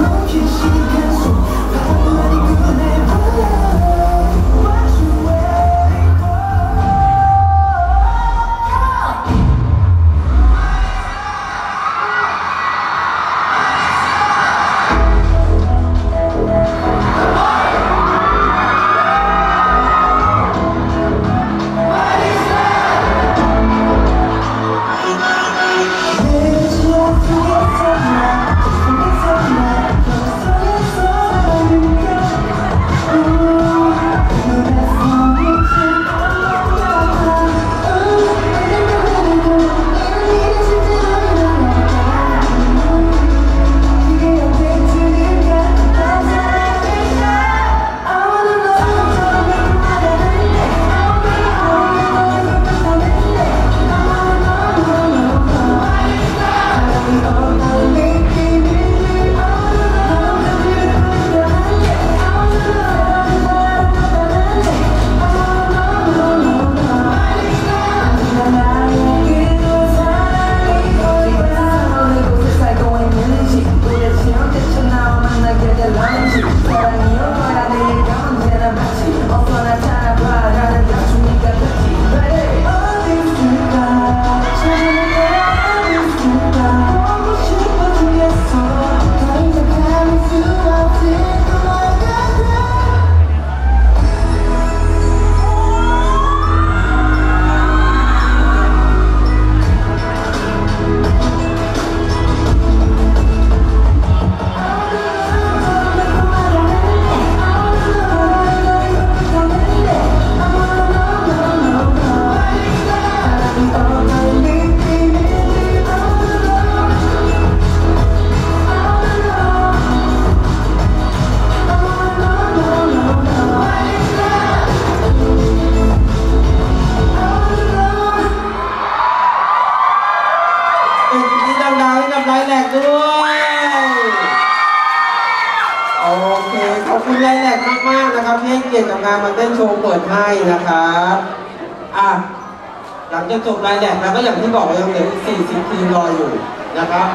look and she gets so คุณไลแลกมากๆนะครับที่ให้เกียรติกับงานมาเต้นโชว์เปิดให้นะครับอะหลังจากจบรายแรกแล้วก็อย่างที่บอกไปยังเหลืออีก40 ทีมรออยู่นะครับ